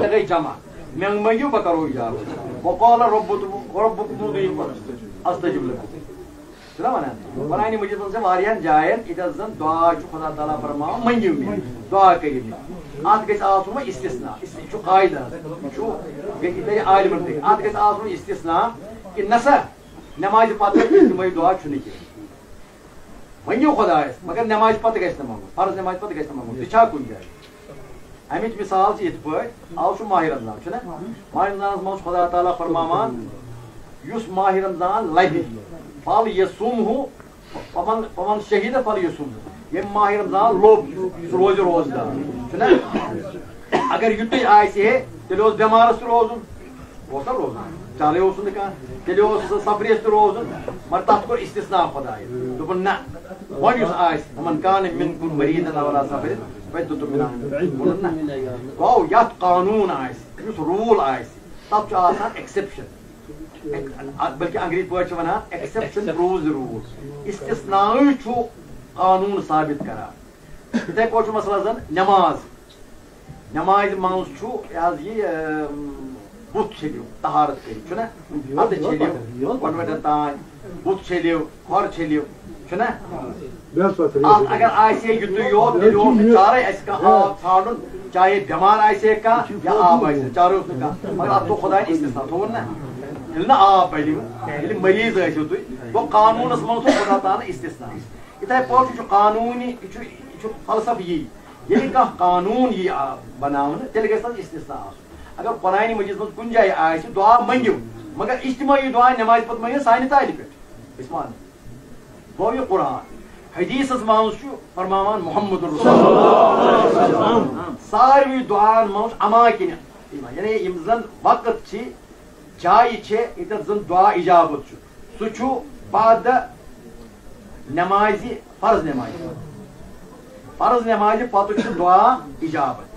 تہِ گٔے جمع مےٚ منٛگِو بہٕ کرو اِجابت وقال ربُک ربُک مُدعی استجب لكم چھُنا وَنان قرآنہِ مجیٖد منٛز چھِ واریاہن جاین ییٚتٮ۪تھ زن دعا چھُ خۄدا تعالیٰ فرماوان منٛگِو مےٚ دعا کٔرِو مےٚ اَتھ گژھِ آسُن وۄنۍ استثنا یہِ چھُ قاعدٕ یہِ چھُ یہِ عالمن تہِ اَتھ گژھِ آسُن استثنا کہِ نسا نمازِ پتہٕ اجتمٲعی دعا چھُنہٕ کینٛہہ ؤنِو خۄدایس مگر نمازِ پتہٕ گژھِ نہٕ منٛگُن فرض نمازِ پتہٕ گژھِ نہٕ منٛگُن تہِ چھا کُنہِ جایہِ امِچ مثال چھِ یِتھ پٲٹھۍ آز چھُ ماہِ رمضان چھُنہ ماہِ رمضانس منٛز چھُ خۄدا تعالیٰ فرماوان یُس ماہِ رمضان لبہِ پھل یسوم ہُہ پمن پمن شہیٖد پھل یسوم ییٚمہِ ماہِ رمضان لوٚب سُہ روزِ روزدار چھُنہ اگر یُتُے آسہِ ہے تیٚلہِ اوس بٮ۪مارس تہِ روزُن اوسا روزُن چلے اوس نہٕ کانٛہہ تیٚلہِ اوس سفرِیس تہِ روزُن مگر تتھ کوٚر استثنا خۄداے دوٚپُن نہ وۄنۍ یُس آسہِ یِمن کانہہ مِن کُن مریٖدن اولا سفر وۄنۍ دِتُکھ ووٚنُن نہ گوٚو یتھ قانوٗن آسہِ یُس روٗل آسہِ تتھ چھُ آسان ایٚکسیپشن بلکہ انگریزی پٲٹھۍ چھِ ونان ایٚکسیپشن پروز روٗل استثناے چھُ قانوٗن ثابت کران یِتھے پٲٹھۍ چھُ مسلہٕ زن نٮ۪ماز نٮ۪مازِ منٛز چھُ یہِ حظ یہِ بُتھ چھٔلِو تہارت کٔرِو چھُنہ اَدٕ چھٔلِو گۄڈٕ تانۍ بُتھ چھٔلِو کھۄر چھٔلِو چھُنہ اتھ اگر آسہِ ہے یُتُے یوت تیٚلہِ اوس چارے اَسہِ کانٛہہ آب ژھانڈُن چاہے بٮ۪مار آسہِ ہے کانٛہہ یا آب آسہِ ہے چارے اوس نہٕ کانٛہہ مگر اتھ تھوٚو خۄداین استثنا تھوٚوُن نہ ییٚلہِ نہٕ آب بَنِو ییٚلہِ مریض ٲسِو تُہۍ گوٚو قانوٗنس منٛز تھوٚو خۄدا تعالیٰ استثنا یِتھے پٲٹھۍ چھُ قانوٗنی یہِ چھُ یہِ چھُ فلسف یی ییٚلہِ کانٛہہ قانوٗن یی بناونہٕ تیٚلہِ گژھِ تتھ آسُن اگر قرآنہِ مجیٖد منٛز کُنہِ جایہِ آسہِ دعا منٛگِو مگر اجتمٲعی دعا نٮ۪مازِ پتہٕ منٛگِو سانہِ تالہِ پٮ۪ٹھ أسۍ گوٚو یہِ قرآن حدیٖثس منٛز چھُ فرماوان محمد ساروی دعاہن منٛز اماکِنہِ یعنی یِم زن وقت چھِ جایہِ چھِ ییٚتٮ۪تھ زن دعا اِجابت چھُ سُہ چھُ بادٕ نٮ۪مازِ فرض نٮ۪مازِ فرض نٮ۪مازِ پتہٕ چھُ دعا اِجابت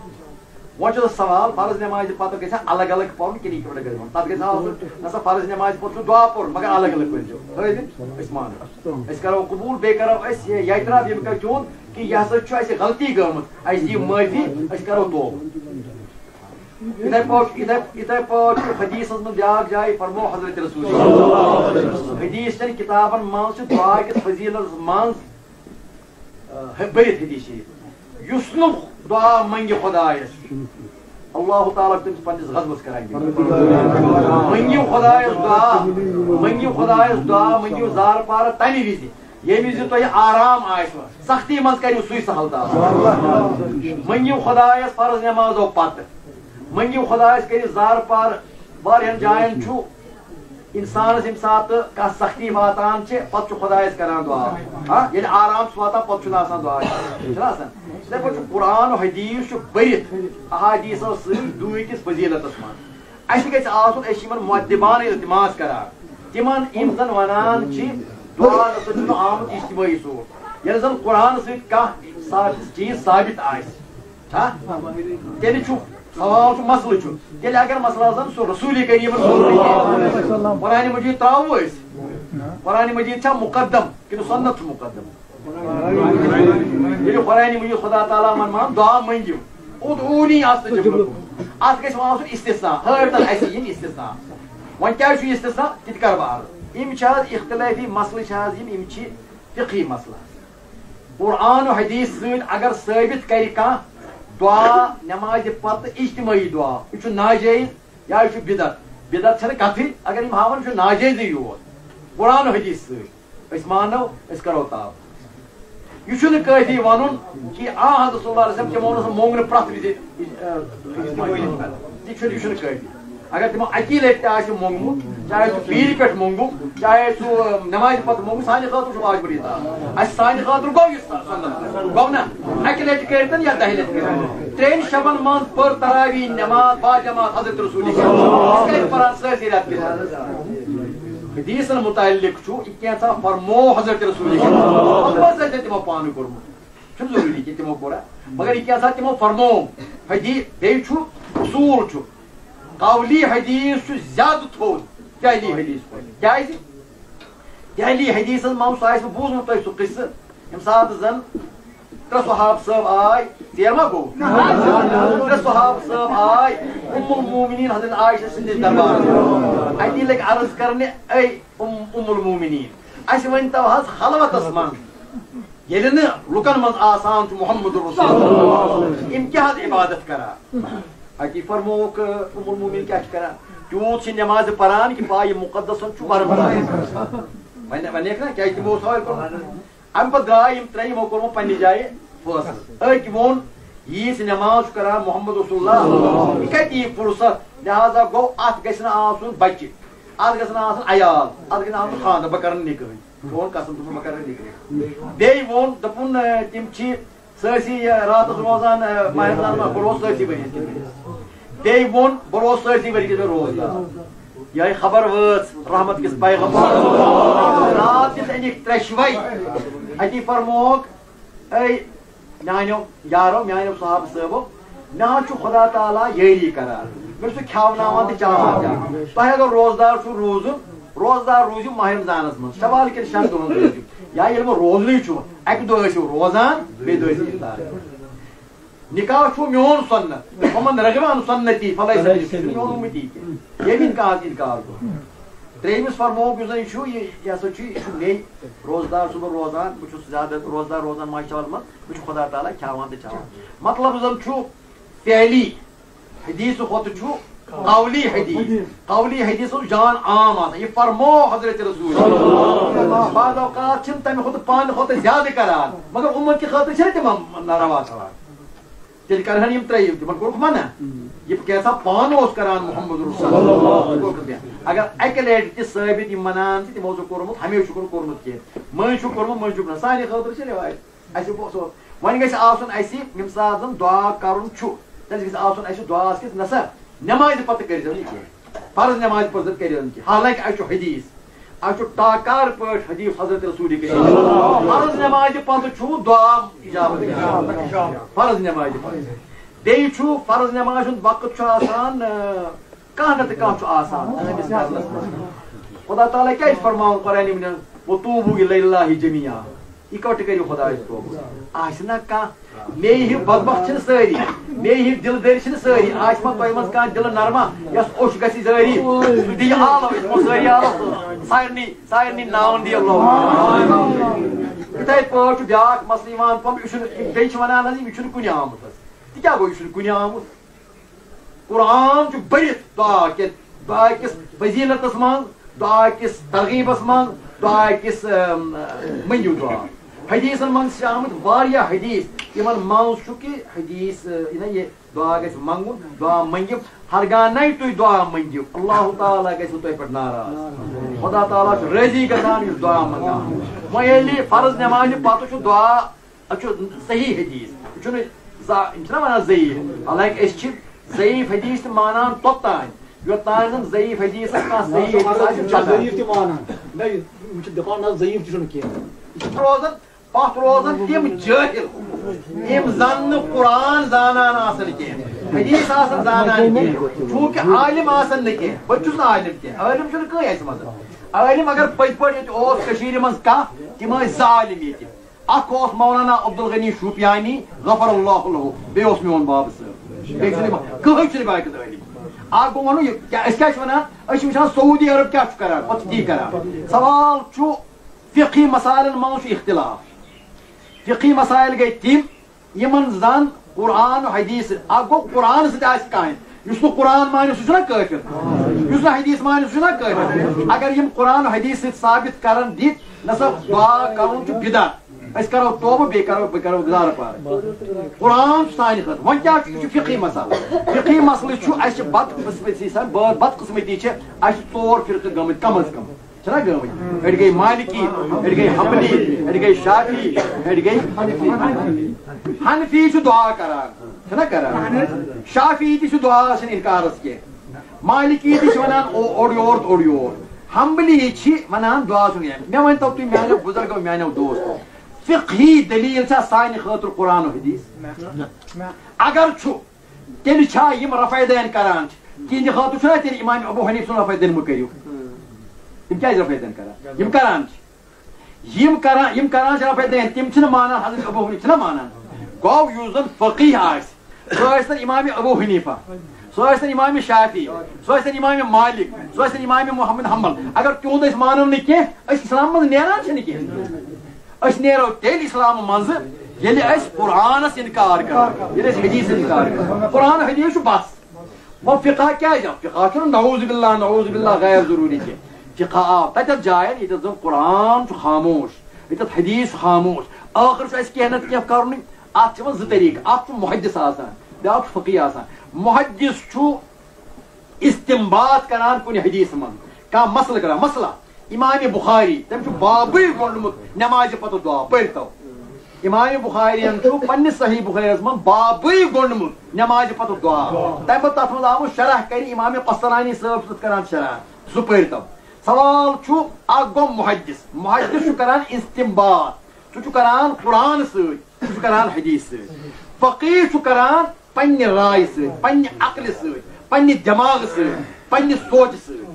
وۄنۍ چھُ سوال فرض نٮ۪مازِ پتہٕ گژھِ الگ الگ پرُن کِنہٕ یِکہٕ وٹہٕ گژھِ تتھ گژھِ آسُن نسا فرض نٮ۪مازِ پتہٕ چھُ دعا پوٚرُن مگر الگ الگ پٔرزیو ٹھٲوِتھ أسۍ مانو أسۍ کرو قبوٗل بیٚیہِ کرو أسۍ یہِ یتراف ییٚمہِ کَتھ چون کہِ یہِ ہسا چھُ اَسہِ غلطی گٔمٕژ اَسہِ دِیِو معٲفی أسۍ کرو توبہٕ یِتھے پٲٹھۍ یِتھے یِتھے پٲٹھۍ چھُ حدیٖثس منٛز بیاکھ جایہِ فرمو حضرت رسول حدیٖث چٮ۪ن کِتابن منٛز چھِ دعا کِس فضیٖلس منٛز بٔرِتھ حدیٖث شریٖف یُس نہٕ دعا منگہِ خۄدایس اللہ تعالیٰ تٔمِس پننِس غزبس کران منگِو خۄدایس دعا۔ منگِو خۄدایس دعا۔ منگِو زار پارٕ تمہِ وِزِ ییٚمہِ وِزِ تۄہہِ آرام آسوٕ سختی منٛز کٔرِو سُے سہل تعالیٰ منگِو خۄدایس فرض نٮ۪مازو پتہٕ۔ منگِو خۄدایس کٔرِو زار پار۔ واریاہن جاین چھُ انسانس ییٚمہِ ساتہٕ کانٛہہ سختی واتان چھِ پتہٕ چھُ خۄدایس کران دعا۔ ییٚلہِ آرام چھُ واتان پتہٕ چھُنہٕ آسان دعا۔ چھُنہ آسان یِتھے پٲٹھۍ چھُ قرآن حدیٖث چھُ بٔرِتھ احادیٖثو سۭتۍ دوٗرِ کِس فضیٖلتس منٛز اَسہِ گژھِ آسُن أسۍ چھِ یِمن مدِبان التماس کران تِمن یِم زن ونان چھِ دعا نسا چھُنہٕ آمُت اجتمٲعی سوٗر ییٚلہِ یعنی زن قرآن سۭتۍ کانٛہہ چیٖز ثابت آسہِ ہاں؟ تیٚلہِ چھُ سوال چھُ مسلہٕ چھُ تیٚلہِ اگر مسلہٕ زن سُہ رسوٗلی کریٖمن قرآنہِ مجیٖد تراوو أسۍ قرآنہِ مجیٖد چھا مُقدم کِنہٕ سنت مُقدم۔ ییٚلہِ قرآنہِ مجیٖد خۄدا تعالیٰ ونان دعا منٛگِو ادعوٗنی استجب اتھ گژھِ وَنُن استثنا ہٲرتن اَسہِ یِن استثنا وۄنۍ کیٛازِ چھُ استثنا تہِ تہِ کر بہٕ عرض یِم چھِ حظ اختلٲفی مسلہٕ چھِ حظ یِم یِم چھِ فِقی مسلہٕ قرآن و حدیٖث سۭتۍ اگر ثٲبت کرِ کانٛہہ دعا نٮ۪مازِ پتہ اجتماعی دعا یہ چھُ یا یہِ چھُ بدت بدت چھنہٕ کتھٕے اگر ہم ہاوان چھُ ناجٲیزٕے یوت قرآن و حدیٖث مانو أسۍ کرو تاب یہِ چھُنہٕ کٲفی ونُن آ، حضرت صلی اللہ علیہ وسلم تِمو اوس پرٛٮ۪تھ وِزِ یہِ چھُنہٕ اگر تِمو اکی لٹہِ تہِ چاہے سُہ پیٖرِ پٮ۪ٹھ موٚنگُکھ چاہے سُہ نٮ۪مازِ پتہٕ موٚنگُکھ سانہِ خٲطرٕ چھُ واجبٕری تاب اَسہِ سانہِ خٲطرٕ گوٚو یہِ گوٚو نا اکہِ لٹہِ کٔرتن یا دہہِ لٹہِ کٔرتن ترٛٮ۪ن شبن منٛز پٔر تراوی نٮ۪ماز با جماعت حضرت رسوٗلی پران سٲرسٕے رٮ۪تہٕ کِس حدیٖثن مُتعلق چھُ یہِ کینٛژھا فرمو حضرت رسوٗلی ٲسۍ تِمو پانہٕ کوٚرمُت چھُنہٕ ضروٗری کہِ تِمو کوٚرا مگر یہِ کینٛژھا تِمو فرمو۔ حدیٖث بیٚیہِ چھُ اصوٗل چھُ قولی حدیٖث چھُ زیادٕ تھوٚد دہلی حدیٖث کیازِ دہلی حدیٖثس منٛز سُہ آسہِ بوٗزمُت تۄہہِ سُہ قصہٕ۔ ییٚمہِ ساتہٕ زن ترٛےٚ صحاب صٲب آے ژیر ما گوٚو ترٛےٚ صحاب صٲب آے ام المومنیٖن حضرت عایشہ سٕنٛدِس دربارس اتی لگہِ عرض کرنہِ اے ام ام المومنیٖن اَسہِ ؤنۍتو حظ حلوتس منٛز ییٚلہِ نہٕ لُکن منٛز آسان چھُ محمد رسول یِم کیٛاہ حظ عبادت کران اتی فرمووُکھ ام المومنیٖن کیٛاہ چھِ کران تیوٗت چھِ نٮ۪مازِ پران کہِ پاے مُقدسن چھُ پرن وۄنۍ وَنیکھ نا کیٛازِ تِمو سوال کوٚرمُت اَمہِ پتہٕ درٛاے یِم ترٛےٚ یِمو کوٚرمُت پننہِ جایہِ فٲصلہٕ أکۍ ووٚن ییٖژ نٮ۪ماز چھُ کران محمد رسول اللہ یہِ یی فرصت لہذا گوٚو اتھ گژھِ نہٕ آسُن بچہِ اتھ گژھِ نہٕ آسُن عیال اتھ گژھِ نہٕ آسُن خانٛدر بہٕ کرٕ نِکٲحۍ چون قسم بہٕ کرٕ نِکٲحۍ بیٚیہِ ووٚن دوٚپُن تِم چھِ سٲرسٕے راتس روزان ماہِ رمضان منٛز بہٕ روزٕ سٲرسٕے ؤرۍ یَس بیٚیہِ ووٚن بہٕ روزٕ سٲرسٕے ؤرۍ یَس روزدار یہے خبر وٲژ رحمت کِس پیغمبر۔ رات دِژ أنِکھ ترٛےٚ شوے اتی فرمووُکھ اے میانیو یارو میانیو صحاب صٲبو مےٚ حظ چھُ خدا تعالیٰ یٲری کران مےٚ چھُ سُہ کھٮ۪وناوان تہٕ چاوان تہِ تۄہہِ اگر روزدار چھُو روزُن روزدار روٗزِو ماہِ رمضانس منٛز شوال دۄہن روٗزِو یا ییٚلہِ وۄنۍ روزنٕے چھُ اکہِ دۄہ ٲسِو روزان بیٚیہِ دۄہ ٲسِو اِفطار نکاح چھُ میون سنت. ہُمن رجوان سنتی فلے میون اُمتی ییٚمہِ انکار انکار کوٚر ترٛیٚیمِس فرمووُکھ یُس زن یہِ چھُ یہِ ہسا چھُ یہِ چھُ مے روزدار چھُس بہٕ روزان بہٕ چھُس زیادٕ روزدار روزان ماشاء منٛز بہٕ چھُس خدا تعالیٰ کھٮ۪وان تہٕ چاوان مطلب زن چھُ فیلی حدیٖث کھۄتہٕ چھُ قولی حدیث قولی حدیث۔ جان عام آسان یہِ فرمو حضرت رسول بعض اوقات چھِنہٕ تمہِ کھۄتہٕ پانہٕ کھۄتہٕ زیادٕ کران مگر یِمن کہِ خٲطرٕ چھِنہ تِمن روا ثوان تیٚلہِ کرہن یِم ترٛیٚیِم تِمن کوٚرُکھ منع یہِ کیٛاہ پانہٕ اوس کران محمد رسول اگر اکہِ لٹہِ تہِ ثٲبت یِم ونان چھِ تِمو کوٚرمُت ہمیشہِ چھُکھ کوٚرمُت کینٛہہ مٔنٛزۍ چھُکھ کوٚرمُت مٔنٛزۍ چھُکھ نہٕ سانہِ خٲطرٕ چھِ رِوایت۔ اَسہِ وۄنۍ گژھِ آسُن اَسہِ ییٚمہِ ساتہٕ زن دعا کرُن چھُ تیٚلہِ گژھِ آسُن اَسہِ دعاہس کِس نسا نٮ۪مازِ پتہٕ کٔرزیٚو نہٕ کینٛہہ فرض نٮ۪مازِ پتہٕ کٔرِو نہٕ کینٛہہ حالانکہِ اَسہِ چھُ حدیٖث اَسہِ چھُ ٹاکار پٲٹھۍ حدیٖث حضرت رسوٗل فرض نٮ۪مازِ پتہٕ چھُ دعا اِجابت فرض نٮ۪مازِ پتہٕ۔ بیٚیہِ چھُ فرض نٮ۪مازِ ہُنٛد وقت چھُ آسان کانٛہہ نتہٕ کانٛہہ چھُ آسان۔ خدا تعالیٰ کیٛازِ فرماوُن قرآنہِ منٛز وطوٗبوٗ اللہ جمیا اِکوٹہٕ کٔرِو خۄدایس توبہٕ نا مے ہِو بدبخ چھِنہٕ سٲری مے ہِو دِل دٲری چھِنہٕ سٲری ما تۄہہِ منٛز نرما یۄس اوٚش گژھِ سٲری سُہ دِیہِ آلو أسۍ دِمو آلو سارنٕے سارنٕے ناوَن دِیو یِتھٕے پٲٹھۍ چھُ بیٛاکھ مسلہٕ یِوان یہِ چھُنہٕ بیٚیہِ چھِ وَنان حظ یہِ چھُنہٕ کُنہِ آمُت قرآن چھُ بٔرِتھ دعا کہِ دعا کِس فضیٖلتس منٛز دعا کِس ترغیٖبس منٛز دعا دعا حدیٖثن منٛز چھِ آمٕتۍ واریاہ حدیٖث یِمن منٛز چھُ کہِ دعا گژھِ منٛگُن دعا مٔنٛگِو ہرگانے تُہۍ دعا مٔنٛگِو اللہ تعالیٰ گژھِوٕ تۄہہِ پٮ۪ٹھ ناراض خدا تعالیٰ چھُ رٲضی گژھان یُس دعا منٛگان وۄنۍ فرض نٮ۪مازِ پتہٕ چھُ دعا اَتھ چھُ صحیح حدیٖث یہِ چھُنہٕ یِم چھِنہ وَنان ضعیٖف حالانکہِ أسۍ چھِ ضعیٖف حدیٖث تہِ مانان توٚتام یوٚتانۍ زَن ضعیٖف حدیٖثس کانٛہہ صحیح روزان پتھ روزان تِم جٲہِل یِم زن قرآن زانان آسان کینٛہہ حدیٖث آسان زانان کینٛہہ چوٗنٛکہِ عالِم آسان نہٕ کینٛہہ بہٕ تہِ چھُس نہٕ عالِم اگر پٔزۍ پٲٹھۍ ییٚتہِ اوس کٔشیٖرِ منٛز کانٛہہ تِم ٲسۍ زٕ عالِم اکھ اوس مولانا شوپیانی غفر اللہ بیٚیہِ اوس میون بابہٕ صٲب کٕہٕنۍ چھُنہٕ باقٕے عٲلِم اکھ گوٚو ونُن أسۍ کیٛاہ چھِ وَنان عرب کیٛاہ چھُ کران پتہٕ تی کران سوال چھُ فِقی مسالن منٛز فِقی مسایل گٔے تِم یِمن زن قرآن حدیٖث اکھ گوٚو قرآن سۭتۍ آسہِ کانٛہہ یُس قرآن مانہِ سُہ چھُنہ کٲفِر یُس نہٕ حدیٖث مانہِ سُہ اگر یِم قرآن حدیٖث سۭتۍ ثابت کرن دِتھ نسا دعا کرُن چھُ بِدعت أسۍ کرو توبہٕ بیٚیہِ کرو بہٕ کرو گزارٕ پار قرآن چھُ سانہِ خٲطرٕ وۄنۍ کیٛاہ چھُ یہِ چھُ فِقی مسالہٕ فِقی مسلہٕ چھُ اَسہِ چھِ بدقٕسمتی سان بدقٕسمتی چھِ اَسہِ چھِ ژور فرقہٕ گٔمٕتۍ کم از کم چھِنہ گٔمٕتۍ أڑۍ گٔے مالکی أڑۍ گٔے حملی أڑۍ گٔے شافی أڑۍ گٔے حنفی چھُ دعا کران چھِنہ کران شافی تہِ چھُ دعا چھِنہٕ اِنکارس کینٛہہ مالکی تہِ چھِ ونان اوٚڑ یور تہٕ اوٚڑ یور حملی چھِ ونان دعا سن چھُنہٕ مےٚ ؤنۍتو تُہۍ میانیو بُزرگو میانیو دوستو فقہی دلیٖل چھا سانہِ خٲطرٕ قرآن حدیٖث اگر چھُ تیٚلہِ چھا یِم رفے دین کران چھِ تِہنٛدِ خٲطرٕ چھُنہ تیٚلہِ اِمام ابوٗ حنیٖف سُنٛد رفے دین مہٕ کٔرِو تِم کیازِ رفے دین کران یِم کران چھِ یِم کران یِم کران چھِ رفے دین تِم چھِنہٕ مانان حضرت ابوٗ حنیٖف چھِنہ مانان گو یُس زن فقیح آسہِ سُہ ٲسۍتن امام ابو حنیفہ سُہ ٲسۍتن امام شافی سُہ ٲسۍتن امام مالک سُہ ٲسۍتن امام محمد حمل اگر تِہُنٛد أسۍ مانو نہٕ کینٛہہ أسۍ اسلام منٛز نیران چھِنہٕ کینٛہہ أسۍ نیرو تیٚلہِ اسلام منٛزٕ ییٚلہِ أسۍ قرآنس انکار کرو ییٚلہِ أسۍ حدیث انکار کرو قرآن حدیث چھُ بس وہ فقہ کیٛازِ آو فقہ چھُنہٕ نعوذ باللہ نعوذ باللہ غیر ضروٗری کینٛہہ فقہ آو تتٮ۪تھ جاین زن قرآن خاموش ییٚتٮ۪تھ حدیث خاموش۔ ٲخر چھُ اَسہِ کینٛہہ نتہٕ کینٛہہ کرنُے اتھ چھِ زٕ طریٖقہٕ اکھ چھُ محدث آسان بیاکھ چھُ فقی آسان۔ محدث چھُ استمباد کران کُنہِ حدیث منٛز کانٛہہ مسلہٕ کران مسلہ امام بخاری تٔمۍ چھُ بابٕے گۄڈنمُت نٮ۪مازِ پتہٕ دعا پٔرتو امام بخارین چھُ پننِس صحیح بخارِیس منٛز بابٕے گۄڈنمُت نٮ۪مازِ پتہٕ دعا۔ تمہِ پتہٕ تتھ منٛز آمُت شرح کرِ امام قسلانی صٲب چھُ کران شرح۔ سُہ پٔرتو سوال چھُ اکھ گوٚو محدث۔ محدث چھُ کران استمباد سُہ چھُ کران قرآن سۭتۍ، سُہ چھُ کران حدیث سۭتۍ۔ فقیٖر چھُ کران پننہِ راے سۭتۍ، پننہِ عقلہِ سۭتۍ، پننہِ دٮ۪ماغہٕ سۭتۍ، پننہِ سونچہِ سۭتۍ۔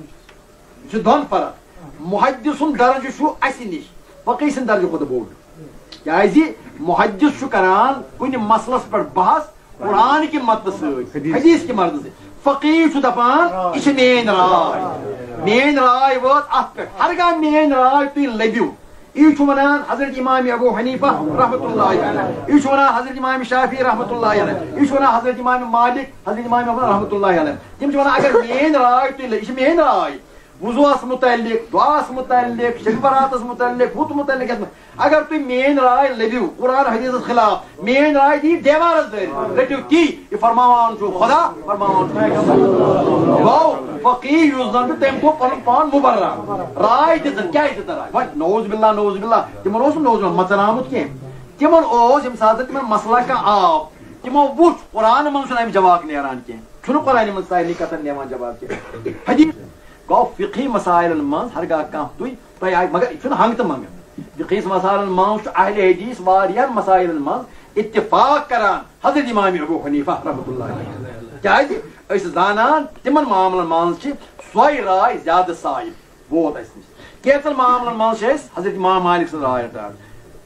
یہِ چھُ دۄن فرق۔ محدث سُنٛد درجہٕ چھُ اسہِ نِش فقی سٕنٛدِ درجہٕ کھۄتہٕ بوٚڑ۔ کیازِ محدث چھُ کران کُنہِ مسلس پٮ۪ٹھ بحث قرآن کہِ مدتہٕ سۭتۍ حدیث کہِ مدتہٕ سۭتۍ۔ فقیٖر چھُ دپان یہِ چھِ میٲنۍ راے میٲنۍ راے وٲژ اتھ پٮ۪ٹھ ہرگاہ میٲنۍ راے تُہۍ لٔبِو یہ ونان حضرت امام ابو حنیفہ رحمۃ اللہ علیہ. یہ ونان حضرت امام شافی رحمۃ اللہ علیہ. یہ ونان حضرت امام مالک حضرت امام ابو رحمۃ اللہ علیہ. تم ونان اگر مین رائے تھی یہ مین رائے وضوس متعلق، دعاس متعلق شکبرات متعلق ہت متعلق اگر تھی مین رائے لبو قرآن حدیث خلاف، مین رائے دی دیوارس در رٹو تی یہ فرماوان چھو خدا، فرماوان چھو گو فقی یوز زن تم کو پن پان مبرر رائے دتن کیا دتن رائے؟ وای نوز باللہ نوز باللہ۔ تمن اوس نوز مچن آمت کی تمن اوس یم ساتھ تمن مسئلہ کا آو تمو وچ قرآن من چھُنہٕ جواب نیران کینٛہہ چھُنہٕ قرآن منٛز سارنٕے کتھن نِوان جواب کینٛہہ حدیث گو فقی مسائلن من ہرگاہ کانٛہہ تُہۍ تۄہہِ آیہِ مگر یہِ چھُنہٕ ہنٛگ تہٕ منٛگن فقی مسائلن منٛز چھُ اہل حدیث واریاہن مسائلن منٛز اتفاق کران، حضرت امام ابو حنیفہ رحمۃ اللہ کیازِ جی؟ أسۍ زانان، تِمن معاملن منٛز چھِ سۄے راے زیادٕ ووت اَسہِ نِش کینٛژن معاملن منٛز چھِ أسۍ حضرت امام مالک سٕنٛز راے رٹان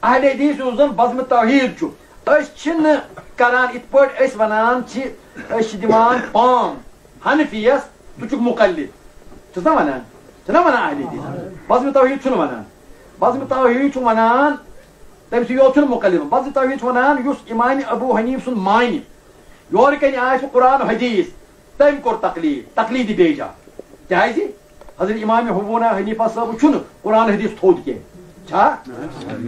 اہل حدیث یُس زن بزمہِ توحیٖد چھُ أسۍ کران یِتھ پٲٹھۍ أسۍ ونان چھِ أسۍ چھِ پام حنفیس ژٕ چھُکھ مُقلد۔ چھُس نا ونان چھُنا ونان اہل حدیث بزمہِ توحیٖد چھُنہٕ ونان بزمہِ توحیٖد چھُ ونان تٔمۍ سُہ یوت چھُنہٕ مُقلد بزمہِ توحیٖد چھُ ونان یُس امام ابو حنیف سُنٛد مانہِ یورٕ کنہِ آسہِ قرآن حدیث تٔمۍ کوٚر تقلیٖد تقلیٖدی بیجا کیازِ حضرت امام حبونا حنیفہ صٲب چھُنہٕ قرآن حدیث تھوٚد کینٛہہ چھا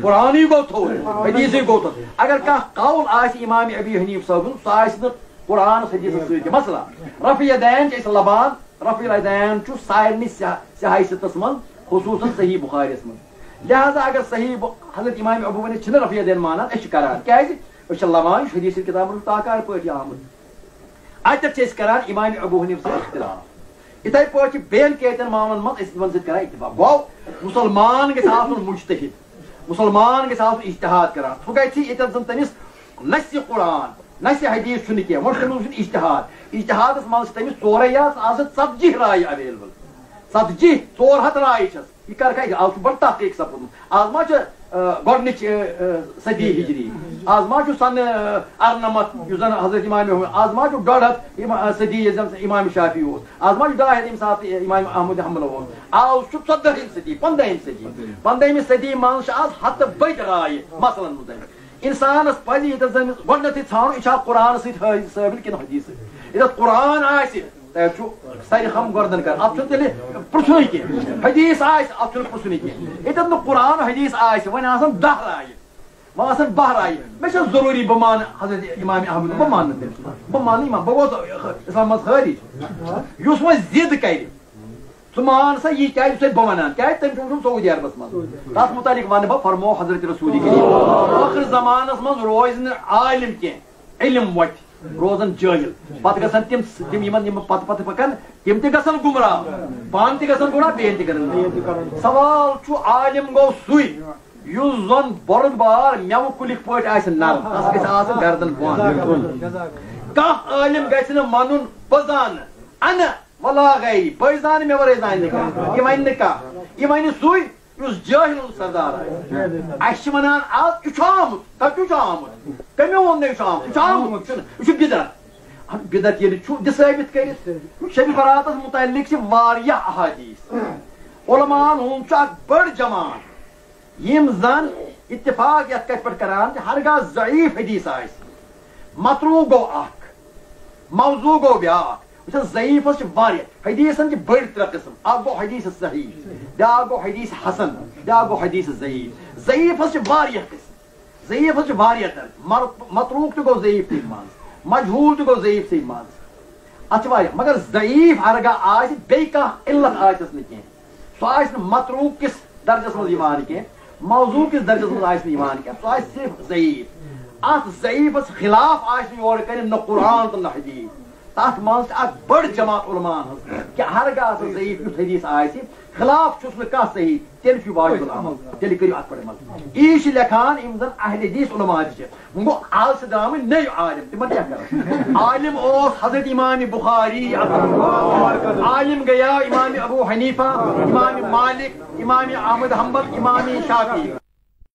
قرآنٕے گوٚو تھوٚد حدیثٕے گوٚو تھوٚد اگر کانٛہہ قول آسہِ امام ابی حنیف صٲبُن سُہ آسہِ نہٕ قرآن حدیثس سۭتۍ مسلہ رفیع دین چھِ أسۍ لبان رفیع دین چھُ سارنٕے سیاحتس منٛز خصوٗصن صحیح بُخارِس منٛز لہذا اگر صحیح حضرت امام ابو ؤنِتھ چھِنہٕ رفیع دین مانان أسۍ کران کیازِ أسۍ چھِ حدیث کِتابن تاکار پٲٹھۍ آمُت اتٮ۪تھ چھِ أسۍ کران امام ابو حنیف سۭتۍ اختلاف۔ یِتھے پٲٹھۍ چھِ بیٚیَن کینٛژن معاملن منٛز أسۍ تِمن سۭتۍ کران اتفاق گوٚو مُسلمان گژھِ آسُن مُشتحد مُسلمان گژھِ آسُن اشتہاد کران سُہ گژھِ ییٚتٮ۪ن زن تٔمِس نسہِ قرآن۔ نسہِ حدیث چھُنہٕ کینٛہہ وۄنۍ تٔمِس وٕچھُن اشتہاد اشتہادس منٛز چھِ تٔمِس ژورے یس آز ژتجی رایہِ ایویلیبل ژتجی ژور ہتھ رایہِ چھس یہ کر آز چھُ بڑٕ تحقیٖق سپدمُت آز ما چھِ گۄڈنِچ صدی ہجری آز ما چھُ سن ارنمتھ یُس زن حضرت امام آز ما چھُ ڈۄڈ ہتھ صدی ییٚلہِ زن امام شافی اوس آز ما چھُ ڈاے ہتھ ییٚمہِ ساتہٕ امام احمد حملہ اوس انسانس پزِ ییٚتٮ۪تھ زن گۄڈنیتھٕے ژھانڈُن یہِ چھا قرآن سۭتۍ ثٲبت کِنہٕ حدیث سۭتۍ ییٚتٮ۪تھ اچھا قرآن آسہِ سارے ہم گردن کر۔ اتھ تیٚلہِ پرٛژھنُے کینٛہہ حدیث آسہِ اتھ چھُنہٕ پرٛژھنُے کینٛہہ ییٚتٮ۪تھ اچھا نہٕ قرآن حدیث آسہِ وۄنۍ آسان دہ رایہِ وۄنۍ آسان بہ رایہِ مےٚ چھِ ضروٗری بہٕ مانہٕ حضرت امام احمد بہٕ مانہٕ تٔمِس بہٕ مانہٕ اِمام بہٕ گوٚوس اسلام منٛز خٲرج یُس وۄنۍ ضد کرِ مان سا یہِ کیازِ چھُ بہٕ ونان کیازِ تٔمۍ چھُ وٕچھُن سعودی عربس منٛز تتھ مُتعلق بہٕ فرمو حضرت رسوٗلی ٲخر زمانس منٛز روزِ عالم کینٛہہ علم وتہِ روزان جٲہل پتہٕ گژھن تِم تِم یِمن یِم پتہٕ پتہٕ پکان تِم تہِ گژھن گمراہ پانہٕ تہِ گژھن گمراہ بیٚیہِ تہِ کرن سوال چھُ عالم گوٚو سُے یُس زن بۄرُد بار میوٕ کُلِک پٲٹھۍ آسہِ نرم تس گژھِ آسٕنۍ گردن بۄن کانٛہہ عالم گژھِ نہٕ ونُن انہٕ ولا گری بہٕ زانہٕ مےٚ ورٲے زانہِ نہٕ کانٛہہ یہِ ونہِ نہٕ کانٛہہ یہِ ونہِ سُے یُس جٲہِل سردار آسہِ اَسہِ چھِ وَنان آز یہِ چھُ آمُت کَتہِ چھُ آمُت کٔمۍ ووٚن نہٕ یہِ چھُ آمُت یہِ چھُ آمُت چھُنہٕ یہِ چھُ بِدعت بِدعت ییٚلہِ چھُ دِ ثٲبت کٔرِتھ شبِ براتس متعلق چھِ واریاہ احادیث علماءن ہُنٛد چھُ اکھ بٔڑ جماعت ضعیف حدیث آسہِ مطروٗ گوٚو واریاہ حدیثن حدیث صحیح بیٛاکھ گوٚو حدیث حسن بیٛاکھ گوٚو حدیث ضعیف۔ ضعیف حظ چھِ واریاہ قٕسم۔ ضعیف حظ واریاہ تر متروٗک تہِ گوٚو ضعیفٕے منٛز مجہوٗل تہِ گوٚو ضعیفسٕے منٛز اتھ اچھا واریاہ مگر ضعیف ہرگاہ آسہِ بیٚیہِ کانٛہہ علت آسٮ۪س نہٕ کینٛہہ سُہ آسہِ نہٕ متروٗک کِس درجس منٛز یِوان کینٛہہ موضوٗع کِس درجس منٛز آسہِ نہٕ یِوان کینٛہہ سُہ آسہِ صرف ضعیف۔ اتھ ضعیفس خلاف آسہِ نہٕ یورٕ کٔرِتھ نہ قرآن تہٕ نہ حدیث۔ تتھ منٛز چھِ اکھ بٔڑ جماعت علمان ہٕنٛز کہِ ہرگاہ سُہ ضعیف یُتھ حدیث آسہِ خلاف چھُس نہٕ کانٛہہ صحیح؟ تیٚلہِ چھُ واجب العمل۔ تیٚلہِ کٔرِو اتھ پٮ۪ٹھ عمل یی چھِ لیکھان یِم زن اہل حدیث علما تہِ چھِ وۄنۍ گوٚو آز چھِ درٛامٕتۍ نٔے عالم۔ تِمن کیٛاہ کران عالم اوس حضرت امام بخاری عالم گٔیاو امام ابو حنیفہ امام مالک امام احمد حمبل امام شافی